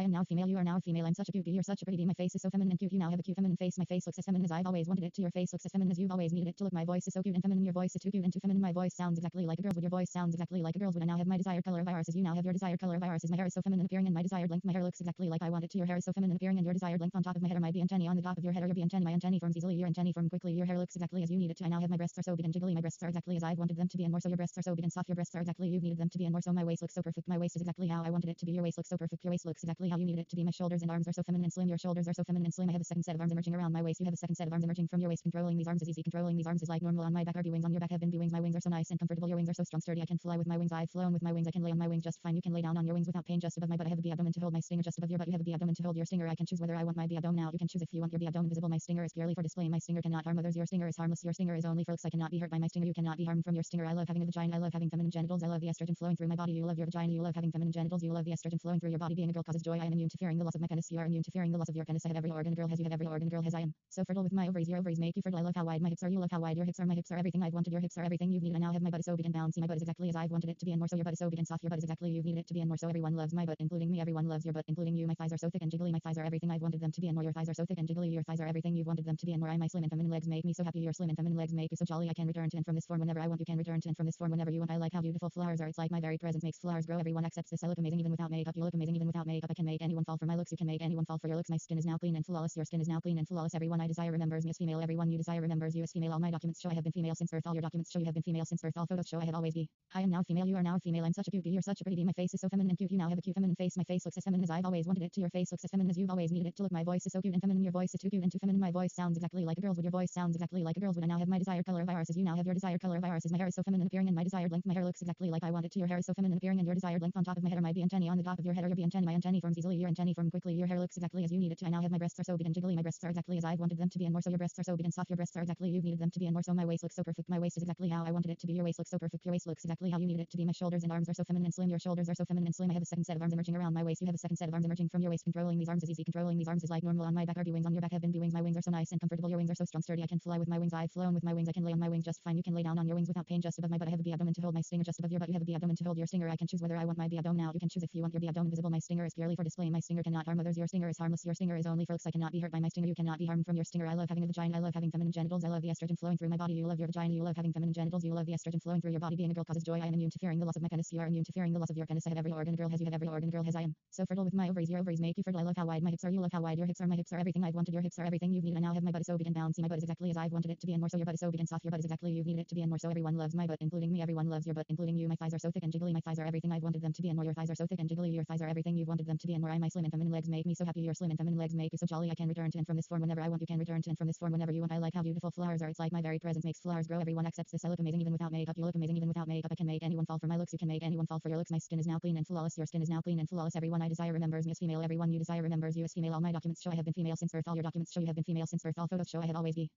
I am now female, you are now female. I'm such a beauty, you're such a pretty. My face is so feminine and cute. You now have a cute feminine face. My face looks as feminine as I've always wanted it to. Your face looks as feminine as you've always needed it to look. My voice is so cute and feminine. Your voice is too cute and too feminine. My voice sounds exactly like a girl's would. Your voice sounds exactly like a girl's would. I now have my desired color of irises. You now have your desired color of irises. My hair is so feminine appearing and my desired length. My hair looks exactly like I want it to. Your hair is so feminine appearing and your desired length on top of my head or my antennae on the top of your head or your antennae. My antennae forms easily. Your antennae form quickly. Your hair looks exactly as you need it to. I now have my breasts are so big and jiggly. My breasts are exactly as I've wanted them to be and more so. Your breasts are so big and soft. Your breasts are exactly you've needed them to be and more so. My waist looks so perfect. My waist is exactly how I wanted it to be. Your waist looks so perfect. Your waist looks exactly how you needed it to be. My shoulders and arms are so feminine and slim. Your shoulders are so feminine and slim. I have a second set of arms emerging around my waist. You have a second set of arms emerging from your waist. Controlling these arms is easy. Controlling these arms is like normal. On my back are bee wings. On your back have been bee wings. My wings are so nice and comfortable. Your wings are so strong, sturdy. I can fly with my wings. I've flown with my wings. I can lay on my wings just fine. You can lay down on your wings without pain just above my butt. I have a bee abdomen to hold my stinger just above your butt. You have a bee abdomen to hold your stinger. I can choose whether I want my bee abdomen out. You can choose if you want your bee abdomen visible. My stinger is purely for display. My stinger cannot harm others. Your stinger is harmless. Your stinger is only for looks. I cannot be hurt by my stinger. You cannot be harmed from your stinger. I love having a vagina. I love having feminine genitals. I love the estrogen flowing through my body. You love your vagina. You love having feminine genitals. You love the estrogen flowing through your body. Being a girl causes joy. I am immune to fearing the loss of my penis. You are immune to fearing the loss of your penis. I have every organ. Girl has you have every organ. Girl has I am so fertile with my ovaries. Your ovaries make you fertile. I love how wide my hips are. You love how wide your hips are. My hips are everything I've wanted. Your hips are everything you've needed. I now have my butt is so big and bouncy. My butt is exactly as I've wanted it to be and more so. Your butt is so big and soft. Your butt is exactly you've needed it to be and more so. Everyone loves my butt, including me. Everyone loves your butt, including you. My thighs are so thick and jiggly. My thighs are everything I've wanted them to be and more. Your thighs are so thick and jiggly. Your thighs are everything you've wanted them to be and more. I my slim and feminine legs make me so happy. Your slim and feminine legs make you so jolly. I can return to and from this form whenever I want. You can return to and from this form whenever you want. I like how beautiful flowers are. It's like my very presence makes flowers grow. Everyone accepts this. I look amazing even without makeup. You look amazing even without makeup. I can make anyone fall for my looks. You can make anyone fall for your looks. My skin is now clean and flawless. Your skin is now clean and flawless. Everyone I desire remembers me as female. Everyone you desire remembers you as female. All my documents show I have been female since birth. All your documents show you have been female since birth. All photos show I have always be. I am now female. You are now female. I'm such a beauty. You're such a pretty. My face is so feminine and cute. You now have a cute feminine face. My face looks as feminine as I've always wanted it to. Your face looks as feminine as you've always needed it to look. My voice is so cute and feminine. Your voice is too cute and too feminine. My voice sounds exactly like a girl's would. Your voice sounds exactly like a girl's would. I now have my desired color of irises. You now have your desired color of irises. My hair is so feminine appearing and my desired length. My hair looks exactly like I want it to. Your hair is so feminine appearing and your desired length on top of my head or my bee antennae on the top of your head or your bee antennae. My antennae easily. Your antennae form quickly. Your hair looks exactly as you need it to. I now have my breasts are so big and jiggly. My breasts are exactly as I've wanted them to be and more so. Your breasts are so big and soft. Your breasts are exactly you've needed them to be and more so. My waist looks so perfect. My waist is exactly how I wanted it to be. Your waist looks so perfect. Your waist looks exactly how you needed it to be. My shoulders and arms are so feminine and slim. Your shoulders are so feminine and slim. I have a second set of arms emerging around my waist. You have a second set of arms emerging from your waist. Controlling these arms is easy. Controlling these arms is like normal. On my back are wings. On your back have been wings. My wings are so nice and comfortable. Your wings are so strong, sturdy. I can fly with my wings. I've flown with my wings. I can lay on my wings just fine. You can lay down on your wings without pain just above my butt. I have a bee abdomen to hold my stinger just above your butt. You have a bee abdomen to hold your stinger. I can choose whether I want my abdomen out. You can choose if you want your abdomen visible. My stinger is purely for display. My stinger cannot harm others. Your stinger is harmless. Your stinger is only for looks. I cannot be hurt by my stinger. You cannot be harmed from your stinger. I love having a vagina. I love having feminine genitals. I love the estrogen flowing through my body. You love your vagina. You love having feminine genitals. You love the estrogen flowing through your body. Being a girl causes joy. I am immune to fearing the loss of my penis. You are immune to fearing the loss of your penis. I have every organ. Girl has you have every organ. Girl has I am so fertile with my ovaries. Your ovaries make you fertile. I love how wide my hips are. You love how wide your hips are. My hips are everything I've wanted. Your hips are everything you've needed. I now have my butt so big and bouncy. My butt is exactly as I've wanted it to be and more so. Your butt is so big and soft. Your butt is exactly you've needed it to be and more so. Everyone loves my butt, including me. Everyone loves your butt, including you. My thighs are so thick and jiggly. My thighs are everything I've wanted them to be and more. Your thighs are so thick and jiggly. Your thighs are everything you've wanted them to be and more. I my slim and feminine legs make me so happy. Your slim and feminine legs make you so jolly. I can return to and from this form whenever I want. You can return to and from this form whenever you want. I like how beautiful flowers are. It's like my very presence makes flowers grow. Everyone accepts this. I look amazing even without makeup. You look amazing even without makeup. I can make anyone fall for my looks. You can make anyone fall for your looks. My skin is now clean and flawless. Your skin is now clean and flawless. Everyone I desire remembers me as female. Everyone you desire remembers you as female. All my documents show I have been female since birth. All your documents show you have been female since birth. All photos show I have always be.